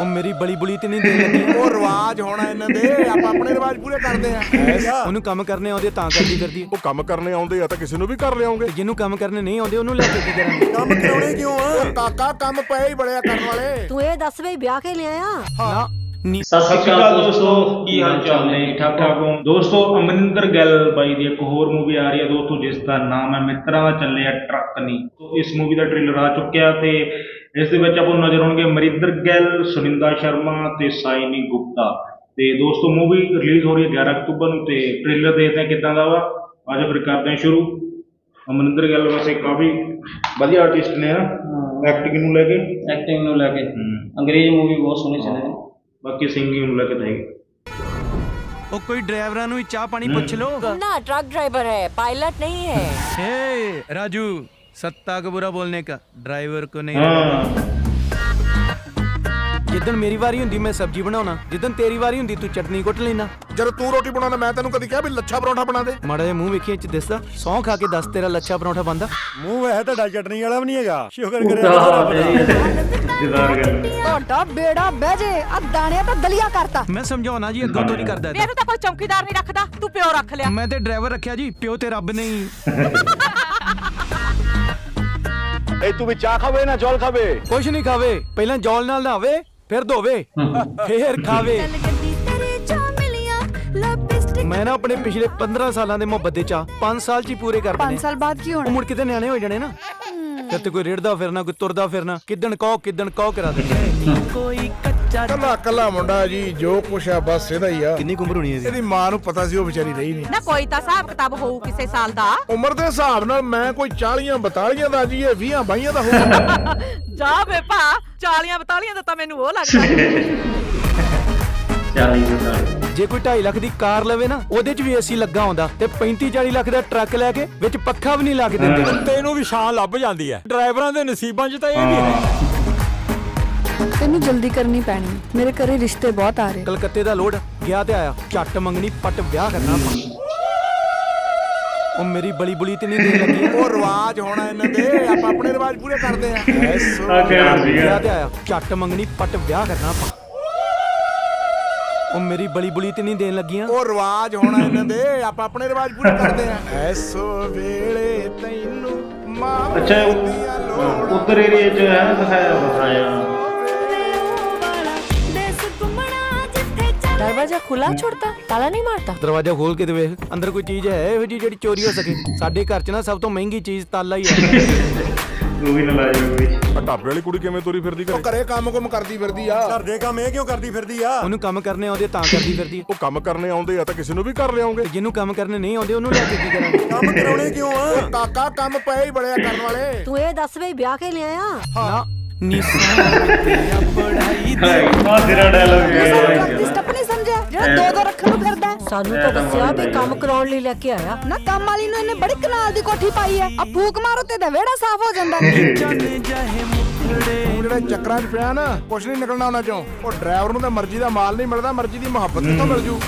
ਉਹ ਮੇਰੀ ਬਲੀ ਬੁਲੀ ਤੇ ਨਹੀਂ ਦੇਣ ਲੱਗੀ। ਉਹ ਰਿਵਾਜ ਹੋਣਾ ਇਹਨਾਂ ਦੇ ਆਪਾਂ ਆਪਣੇ ਰਿਵਾਜ ਪੂਰੇ ਕਰਦੇ ਆ। ਉਹਨੂੰ ਕੰਮ ਕਰਨੇ ਆਉਂਦੇ ਤਾਂ ਕਰਦੀ ਫਿਰਦੀ ਹੈ। ਉਹ ਕੰਮ ਕਰਨੇ ਆਉਂਦੇ ਆ ਤਾਂ ਕਿਸੇ ਨੂੰ ਵੀ ਕਰ ਲਿਆਉਂਗੇ। ਜਿਹਨੂੰ ਕੰਮ ਕਰਨੇ ਨਹੀਂ ਆਉਂਦੇ ਉਹਨੂੰ ਲੈ ਕੇ ਕੀ ਕਰਾਂਗੇ? ਕੰਮ ਕਰਾਉਣੇ ਕਿਉਂ ਆ? ਕਾਕਾ ਕੰਮ ਪਏ ਹੀ ਬੜਿਆ ਕਰਨ ਵਾਲੇ। ਤੂੰ ਇਹ ਦੱਸ ਵੀ ਵਿਆਹ ਕੇ ਲਿਆਇਆ? ਨੀ ਸਤਿ ਸ਼੍ਰੀ ਅਕਾਲ ਦੋਸਤੋ ਕੀ ਹਾਲ ਚਾਲ ਨੇ? ਠੀਕ ਠਾਕ ਹੋ ਦੋਸਤੋ ਅਮਰਿੰਦਰ ਗਿੱਲ ਬਾਈ ਦੀ ਇੱਕ ਹੋਰ ਮੂਵੀ ਆ ਰਹੀ ਹੈ ਦੋਸਤੋ ਜਿਸ ਦਾ ਨਾਮ ਹੈ ਮਿੱਤਰਾਂ ਦਾ ਚੱਲਿਆ ਟਰੱਕ ਨਹੀਂ ਤੋਂ ਇਸ ਮੂਵੀ ਦਾ ਟ੍ਰੇਲਰ ਆ ਚੁੱਕਿਆ ਤੇ ਇਸ ਦੇ ਵਿੱਚ ਆਪਾਂ ਨੂੰ ਨਜ਼ਰ ਆਉਣਗੇ ਅਮਰਿੰਦਰ ਗਿੱਲ ਸੁਨਿੰਦਾ ਸ਼ਰਮਾ ਤੇ ਸਾਈਨੀ ਗੁਪਤਾ ਤੇ ਦੋਸਤੋ ਮੂਵੀ ਰਿਲੀਜ਼ ਹੋ ਰਹੀ ਹੈ 11 ਅਕਤੂਬਰ ਨੂੰ ਤੇ ਟ੍ਰੇਲਰ ਦੇਖਦੇ ਹਾਂ ਕਿੱਦਾਂ ਦਾ ਵਾ ਅੱਜ ਫਿਰ ਕਰਦੇ ਹਾਂ ਸ਼ੁਰੂ ਅਮਰਿੰਦਰ ਗਿੱਲ ਵੈਸੇ ਕਾਫੀ ਵਧੀਆ ਆਰਟਿਸਟ ਨੇ ਨਾ ਐਕਟਿੰਗ ਨੂੰ ਲੈ ਕੇ ਐਕਟਿੰਗ ਨੂੰ ਲੈ ਕੇ ਅੰਗਰੇਜ਼ ਮੂਵੀ ਬਹੁਤ ਸੋਹਣੀ ਚੱਲੇ ਬਾਕੀ ਸਿੰਗਿੰਗ ਨੂੰ ਲੈ ਕੇ ਤਾਂ ਹੈਗੀ ਉਹ ਕੋਈ ਡਰਾਈਵਰਾਂ ਨੂੰ ਹੀ ਚਾਹ ਪਾਣੀ ਪੁੱਛ ਲੋ ना ट्रक ड्राइवर है पायलट नहीं है हे राजू सत्ता को बुरा बोलने का ड्राइवर को नहीं ਹਾਂ ਜਿੱਦਣ ਮੇਰੀ ਵਾਰੀ ਹੁੰਦੀ ਮੈਂ ਸਬਜ਼ੀ ਬਣਾਉਣਾ ਜਿੱਦਣ ਤੇਰੀ ਵਾਰੀ ਹੁੰਦੀ ਤੂੰ ਚਟਨੀ ਕੁੱਟ ਲੈਣਾ ਜਦੋਂ ਤੂੰ ਰੋਟੀ ਬਣਾਉਣਾ ਮੈਂ ਤੈਨੂੰ ਕਦੀ ਕਿਹਾ ਵੀ ਲੱਛਾ ਪਰੌਂਠਾ ਬਣਾ ਦੇ ਮਾੜਾ ਜਿਹਾ ਮੂੰਹ ਵੇਖੀ ਚ ਦਿਸਦਾ ਸੌਂ ਖਾ ਕੇ ਦੱਸ ਤੇਰਾ ਲੱਛਾ ਪਰੌਂਠਾ ਬੰਦਾ ਮੂੰਹ ਹੈ ਤੁਹਾਡਾ ਚਟਨੀ ਵਾਲਾ ਵੀ ਨਹੀਂ ਹੈਗਾ ਸ਼ੁਕਰ ਜਿਦਾਰ ਗੱਲ ਤੁਹਾਡਾ ਬੇੜਾ ਬਹਿ ਜੇ ਆ ਦਾਣਿਆਂ ਤਾਂ ਦਲੀਆ ਕਰਤਾ ਮੈਂ ਸਮਝਾਉਣਾ ਜੀ ਅੱਗੋਂ ਤੋਂ ਨਹੀਂ ਕਰਦਾ ਏਦਾਂ। ਇਹਨੂੰ ਤਾਂ ਕੋਈ ਚੌਕੀਦਾਰ ਨਹੀਂ ਰੱਖਦਾ ਤੂੰ ਪਿਓ ਰੱਖ ਲਿਆ ਮੈਂ ਤੇ ਡਰਾਈਵਰ ਰੱਖਿਆ ਜੀ ਪਿਓ ਤੇ ਰੱਬ ਨੇ ਤੂੰ ਵੀ ਚਾਹ ਖਾਵੇ ਨਾ ਜਲ ਖਾਵੇ? ਕੁਛ ਨਹੀਂ ਖਾਵੇ। ਪਹਿਲਾਂ ਜੌਲ ਨਾਲ ਨਹਾਵੇ ਫਿਰ ਧੋਵੇ ਫੇਰ ਖਾਵੇ। ਮੈਂ ਨਾ ਆਪਣੇ ਪਿਛਲੇ 15 ਸਾਲਾਂ ਦੇ ਮੁਹੱਬਤ ਦੇ ਚਾਹ 5 ਸਾਲ ਚ ਹੀ ਪੂਰੇ ਕਰ 5 ਦੇਣੇ ਸਾਲ ਬਾਅਦ ਕੀ ਉਹ ਹੋਣਾ ਮੁੜ ਕਿਤੇ ਨਿਆਣੇ ਹੋ ਜਾਣੇ ਨਾ। ਫਿਰ ਤੇ ਕੋਈ ਰੇੜਦਾ ਫਿਰਨਾ ਕੋਈ ਤੁਰਦਾ ਫਿਰਨਾ ਕਿਦਣ ਕਹੋ ਕਿਦਣ ਕਹੋ ਕਰਾ ਦੇ ਕੋਈ ਕੱਚਾ ਕੱਲਾ ਕੱਲਾ ਮੁੰਡਾ ਜੀ ਜੋ ਕੁਛ ਆ ਬਸ ਇਹਦਾ ਹੀ ਆ। ਕਿੰਨੀ ਕੁ ਉਮਰ ਹੋਣੀ ਹੈ ਇਹਦੀ ਇਹਦੀ ਮਾਂ ਨੂੰ ਪਤਾ ਸੀ ਉਹ ਵਿਚਾਰੀ ਰਹੀ ਨਹੀਂ। ਨਾ ਕੋਈ ਤਾਂ ਹਿਸਾਬ ਕਿਤਾਬ ਹੋਊ ਕਿਸੇ ਸਾਲ ਦਾ। ਉਮਰ ਦੇ ਹਿਸਾਬ ਨਾਲ ਮੈਂ ਕੋਈ 40 42 ਦਾ ਜੀ ਇਹ 20 22 ਦਾ ਹੋਊਗਾ। ਜਾ ਵੇ ਭਾ 40 42 ਦਾ ਤਾਂ ਮੈਨੂੰ ਉਹ ਲੱਗਦਾ। 40 45 ਜੇ ਕੋਈ 2.5 ਲੱਖ ਦੀ ਕਾਰ ਲਵੇ ਨਾ ਉਹਦੇ 'ਚ ਵੀ ਏਸੀ ਲੱਗਾ ਹੁੰਦਾ ਤੇ 35 40 ਲੱਖ ਦਾ ਟਰੱਕ ਲੈ ਕੇ ਵਿੱਚ ਪੱਖਾ ਵੀ ਨਹੀਂ ਲਾ ਕੇ ਦਿੰਦੇ ਤੈਨੂੰ ਵੀ ਸ਼ਾਨ ਲੱਭ ਜਾਂਦੀ ਹੈ। ਡਰਾਈਵਰਾਂ ਦੇ ਨਸੀਬਾਂ 'ਚ ਤਾਂ ਇਹ ਵੀ ਹੈ। ਤੈਨੂੰ ਜਲਦੀ ਕਰਨੀ ਪੈਣੀ। ਮੇਰੇ ਘਰੇ ਰਿਸ਼ਤੇ ਬਹੁਤ ਆ ਰਹੇ। ਕਲਕੱਤੇ ਦਾ ਲੋਡ ਗਿਆ ਤੇ ਆਇਆ। ਝੱਟ ਮੰਗਣੀ ਪੱਟ ਵਿਆਹ ਕਰਨਾ ਆਪਾਂ। ਉਹ ਮੇਰੀ ਬਲੀ ਬੁਲੀ ਤੇ ਨਹੀਂ ਦੇਣ ਲੱਗੀ। ਉਹ ਰਿਵਾਜ ਹੋਣਾ ਇਹਨਾਂ ਦੇ। ਆਪਾਂ ਆਪਣੇ ਰਿਵਾਜ ਪੂਰੇ ਕਰਦੇ ਆ। ਗਿਆ ਤੇ ਆਇਆ। ਝੱਟ ਮੰਗਣੀ ਪੱਟ ਵਿਆਹ ਕਰਨਾ ਆਪਾਂ। ਉਹ ਮੇਰੀ ਬਲੀ ਬੁਲੀ ਤੇ ਨਹੀਂ ਦੇਣ ਲੱਗੀਆਂ। ਉਹ ਰਿਵਾਜ ਹੋਣਾ ਇਹਨਾਂ ਦੇ। ਆਪਾਂ ਆਪਣੇ ਰਿਵਾਜ ਪੂਰੇ ਕਰਦੇ ਆ। ਐਸੋ ਵੇਲੇ ਤੈਨੂੰ ਮਾਂ ਅੱਛਾ ਉਹ ਉਧਰ ਏਰੀਏ 'ਚ ਹੈ ਦਿਖਾਇਆ ਦਿਖਾਇਆ। ਦਰਵਾਜ਼ਾ ਖੁੱਲਾ ਛੋੜਤਾ ਤਾਲਾ ਨਹੀਂ ਮਾਰਤਾ ਦਰਵਾਜ਼ਾ ਖੋਲ ਕੇ ਤੇ ਅੰਦਰ ਕੋਈ ਚੀਜ਼ ਹੈ ਇਹੋ ਜੀ ਜਿਹੜੀ ਚੋਰੀ ਹੋ ਸਕੇ ਸਾਡੇ ਘਰ 'ਚ ਨਾ ਸਭ ਤੋਂ ਮਹਿੰਗੀ ਚੀਜ਼ ਤਾਲਾ ਹੀ ਹੈ ਮੂਵੀ ਨਾ ਲਾਇਆ ਹੋਈ ਆ ਢਾਬੇ ਵਾਲੀ ਕੁੜੀ ਕਿਵੇਂ ਤੋਰੀ ਫਿਰਦੀ ਉਹ ਘਰੇ ਕੰਮ ਕੁਮ ਕਰਦੀ ਫਿਰਦੀ ਆ ਘਰ ਦੇ ਕੰਮ ਇਹ ਕਿਉਂ ਕਰਦੀ ਫਿਰਦੀ ਆ ਉਹਨੂੰ ਕੰਮ ਕਰਨੇ ਆਉਂਦੇ ਤਾਂ ਕਰਦੀ ਫਿਰਦੀ। ਉਹ ਕੰਮ ਕਰਨੇ ਆਉਂਦੇ ਆ ਤਾਂ ਕਿਸੇ ਨੂੰ ਵੀ ਕਰ ਲਿਆਉਂਗੇ। ਜਿਹਨੂੰ ਕੰਮ ਕਰਨੇ ਨਹੀਂ ਆਉਂਦੇ ਉਹਨੂੰ ਲੈ ਕੇ ਕੀ ਕਰਾਂਗੇ ਕੰਮ ਕਰਾਉਣੇ ਕਿਉਂ ਆ? ਕਾਕਾ ਕੰਮ ਪਏ ਹੀ ਬੜਿਆ ਕਰਨ ਵਾਲੇ। ਤੂੰ ਇਹ ਦੱਸ ਵੇ ਵਿਆਹ ਕੇ ਲਿਆਇਆ? ਨਾ ਨਿਸਾਨ ਹਾਏ ਮਾ ਤੇਰਾ ਡਾਇਲੌਗ ਹੈ ਕਰਦੀ ਸਟੱਪ ਸਮਝਿਆ? ਜਿਹੜਾ ਦੋ ਦੋ ਰੱਖਣ ਨੂੰ ਫਿਰਦਾ ਸਾਨੂੰ ਤਾਂ ਦੱਸਿਆ ਵੀ ਕੰਮ ਕਰਾਉਣ ਲਈ ਲੈ ਕੇ ਆਇਆ। ਨਾ ਕੰਮ ਵਾਲੀ ਨੂੰ ਇਹਨੇ ਬੜੀ ਕਨਾਲ ਦੀ ਕੋਠੀ ਪਾਈ ਐ ਆ ਫੂਕ ਮਾਰੋ ਤੇ ਤਾਂ ਵਿਹੜਾ ਸਾਫ਼ ਹੋ ਜਾਂਦਾ। ਤੂੰ ਜਿਹੜਾ ਚੱਕਰਾਂ 'ਚ ਪਿਆ ਨਾ ਕੁਛ ਨਹੀਂ ਨਿਕਲਣਾ ਉਹਨਾਂ 'ਚੋਂ। ਉਹ ਡਰਾਈਵਰ ਨੂੰ ਤਾਂ ਮਰਜ਼ੀ ਦਾ ਮਾਲ ਨਹੀਂ ਮਿਲਦਾ ਮਰਜ਼ੀ ਦੀ ਮੁਹੱਬਤ ਕਿੱਥੋਂ ਮਿਲ ਜੂ?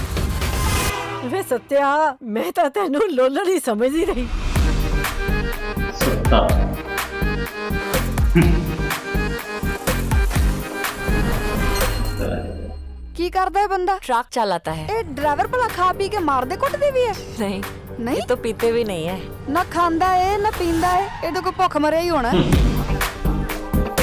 ਵੇ ਸੱਤਿਆ ਮੈਂ ਤਾਂ ਤੈਨੂੰ ਲੋਲੜ ਹੀ ਸਮਝਦੀ ਰਹੀ। ਸੱਤਾ। करता है बंदा? ट्रक चलाता है। ए, ड्राइवर भला खा पी के मार दे कुटते भी है? नहीं नहीं? तो पीते भी नहीं है। ना खांदा है ना पींदा है ये तो कोई भुख मरे ही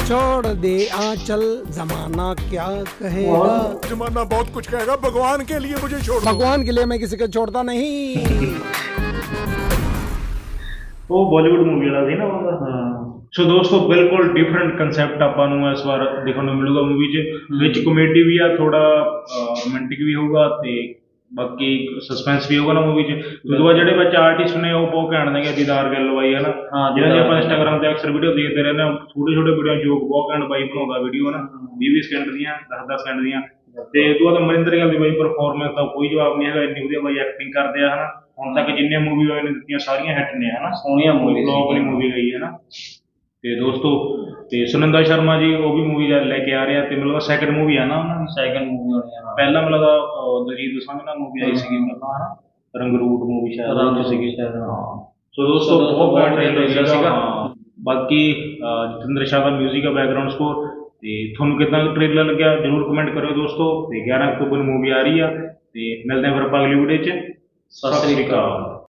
छोड़ दे आंचल जमाना क्या कहेगा? जमाना बहुत कुछ कहेगा भगवान के लिए मुझे छोड़ भगवान के लिए मैं किसी को छोड़ता नहीं। वो बॉलीवुड मूवी वाला थी ना ਸੋ ਦੋਸਤੋ ਬਿਲਕੁਲ ਡਿਫਰੈਂਟ ਕਨਸੈਪਟ ਆਪਾਂ ਨੂੰ ਇਸ ਵਾਰ ਦੇਖਣ ਨੂੰ ਮਿਲੂਗਾ ਮੂਵੀ 'ਚ ਵਿੱਚ ਕਮੇਡੀ ਵੀ ਆ ਥੋੜਾ ਰੋਮਾਂਟਿਕ ਵੀ ਹੋਊਗਾ ਤੇ ਬਾਕੀ ਸਸਪੈਂਸ ਵੀ ਹੋਊਗਾ ਨਾ ਮੂਵੀ 'ਚ। ਦੂਜਾ ਜਿਹੜੇ ਬੱਚੇ ਆਰਟਿਸਟ ਨੇ ਉਹ ਬਹੁਤ ਘੈਂਟ ਨੇ ਦੀਦਾਰ ਗੱਲ ਬਾਈ ਹੈ ਨਾ ਜਿਹਨਾਂ ਦੀ ਆਪਾਂ ਇੰਸਟਾਗ੍ਰam ਤੇ ਅਕਸਰ ਵੀਡੀਓ ਦੇਖਦੇ ਰਹਿੰਦੇ ਹਾਂ। ਛੋਟੇ ਛੋਟੇ ਵੀਡੀਓ ਜੋਕ ਬਹੁਤ ਘੈਂਟ ਬਾਈ ਬਣਾਉਂਦਾ ਵੀਡੀਓ ਨਾ 20 20 ਸਕਿੰਟ ਦੀਆਂ 10 10 ਸਕਿੰਟ ਦੀਆਂ। ਤੇ ਇਹ ਤੋਂ ਅਮਰਿੰਦਰ ਗੱਲ ਦੀ ਬਾਈ ਪਰਫਾਰਮੈਂਸ ਦਾ ਕੋਈ ਜਵਾਬ ਨਹੀਂ ਹੈਗਾ ਇੰਨੀ ਵਧੀਆ ਬਾਈ ਐਕਟਿੰਗ ਕਰਦੇ ਆ ਹਨਾ? ਹੁਣ ਤੱਕ ਜਿੰਨੇ ਮੂਵੀ ਹੋਏ ਨੇ ਦਿੱਤੀਆਂ ਸਾਰੀਆਂ ਹਿੱਟ ਨੇ ਹਨਾ? ਸੋਹਣੀਆਂ ਮੂਵੀ ਲੋਕ ਵਾਲੀ ਮੂਵੀ ਗਈ ਹੈ ਨਾ ਤੇ ਦੋਸਤੋ ਤੇ ਸੁਨੰਦਾ ਸ਼ਰਮਾ ਜੀ ਉਹ ਵੀ ਮੂਵੀ ਲੈ ਕੇ ਆ ਰਿਹਾ ਤੇ ਮੈਨੂੰ ਲੱਗਦਾ ਸੈਕੰਡ ਮੂਵੀ ਆ ਨਾ ਉਹਨਾਂ ਦੀ? ਸੈਕਿੰਡ ਮੂਵੀ ਆ ਪਹਿਲਾਂ ਮੈਨੂੰ ਲੱਗਦਾ ਦਲਜੀਤ ਦੋਸਾਂਝ ਨਾਲ ਮੂਵੀ ਆਈ ਸੀਗੀ ਪਹਿਲਾਂ ਹਨਾ? ਰੰਗਰੂਟ ਮੂਵੀ ਸ਼ਾਇਦ ਸੀਗੀ। ਹਾਂ। ਸੋ ਦੋਸਤੋ ਬਹੁਤ ਬਹੁਤ ਟ੍ਰੇਲਰ ਸੀਗਾ। ਬਾਕੀ ਜਤਿੰਦਰ ਸ਼ਾਹ ਦਾ 뮤직 ਦਾ ਬੈਕਗ੍ਰਾਉਂਡ ਸਕੋਰ ਤੇ ਤੁਹਾਨੂੰ ਕਿਦਾਂ ਟ੍ਰੇਲਰ ਲੱਗਿਆ ਜਰੂਰ ਕਮੈਂਟ ਕਰਿਓ ਦੋਸਤੋ। ਤੇ 11 ਅਕਤੂਬਰ ਨੂੰ ਮੂਵੀ ਆ ਰਹੀ ਆ ਤੇ ਮਿਲਦੇ ਹਾਂ ਫਿਰ ਅਗਲੀ ਵੀਡੀਓ 'ਚ। ਸਤਿ ਸ੍ਰੀ ਅਕਾਲ।